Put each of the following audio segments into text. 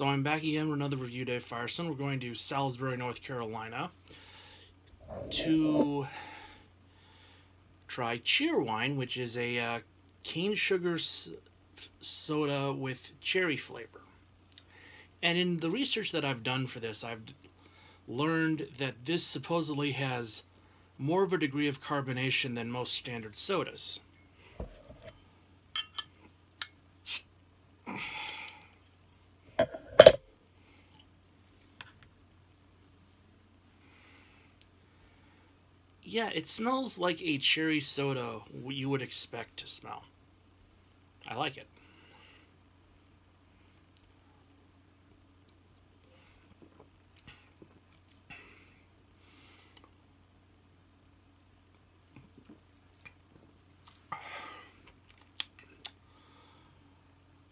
So I'm back again with another review, Dave Firestone. We're going to Salisbury, North Carolina to try Cheerwine, which is a uh, cane sugar soda with cherry flavor. And in the research that I've done for this, I've learned that this supposedly has more of a degree of carbonation than most standard sodas. Yeah, it smells like a cherry soda you would expect to smell. I like it.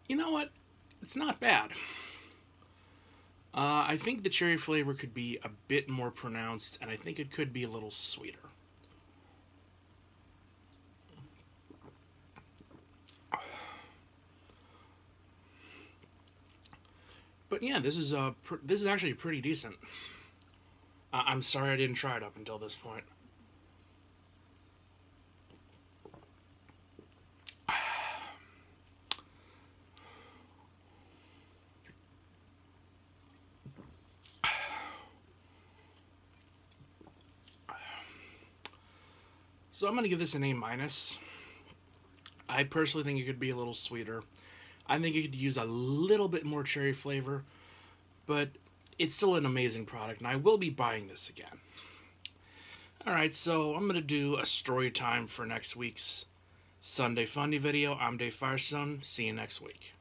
You know what? It's not bad. Uh, I think the cherry flavor could be a bit more pronounced, and I think it could be a little sweeter. But yeah, this is uh, this is actually pretty decent. Uh, I'm sorry I didn't try it up until this point. So I'm going to give this an A minus. I personally think it could be a little sweeter. I think it could use a little bit more cherry flavor, but it's still an amazing product, and I will be buying this again. Alright, so I'm going to do a story time for next week's Sunday Fundy video. I'm Dave Firestone. See you next week.